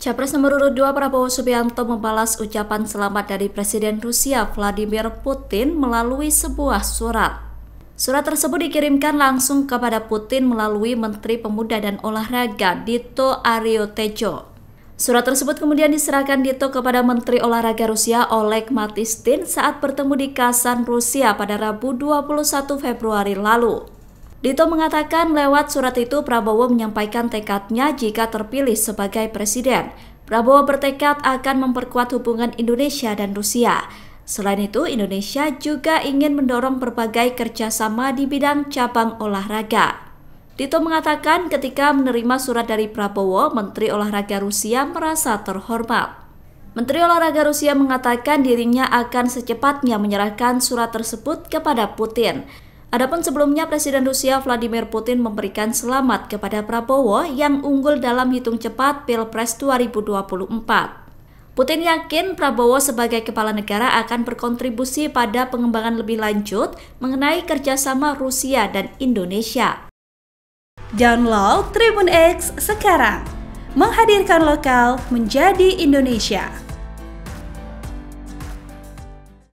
Capres nomor urut 2 Prabowo Subianto membalas ucapan selamat dari Presiden Rusia Vladimir Putin melalui sebuah surat. Surat tersebut dikirimkan langsung kepada Putin melalui Menteri Pemuda dan Olahraga Dito Aryo Tejo. Surat tersebut kemudian diserahkan Dito kepada Menteri Olahraga Rusia Oleg Matistin saat bertemu di Kasan, Rusia pada Rabu 21 Februari lalu. Dito mengatakan lewat surat itu Prabowo menyampaikan tekadnya jika terpilih sebagai presiden. Prabowo bertekad akan memperkuat hubungan Indonesia dan Rusia. Selain itu, Indonesia juga ingin mendorong berbagai kerjasama di bidang cabang olahraga. Dito mengatakan ketika menerima surat dari Prabowo, Menteri Olahraga Rusia merasa terhormat. Menteri Olahraga Rusia mengatakan dirinya akan secepatnya menyerahkan surat tersebut kepada Putin. Adapun sebelumnya Presiden Rusia Vladimir Putin memberikan selamat kepada Prabowo yang unggul dalam hitung cepat Pilpres 2024. Putin yakin Prabowo sebagai kepala negara akan berkontribusi pada pengembangan lebih lanjut mengenai kerjasama Rusia dan Indonesia. Download Tribun X sekarang, menghadirkan lokal menjadi Indonesia.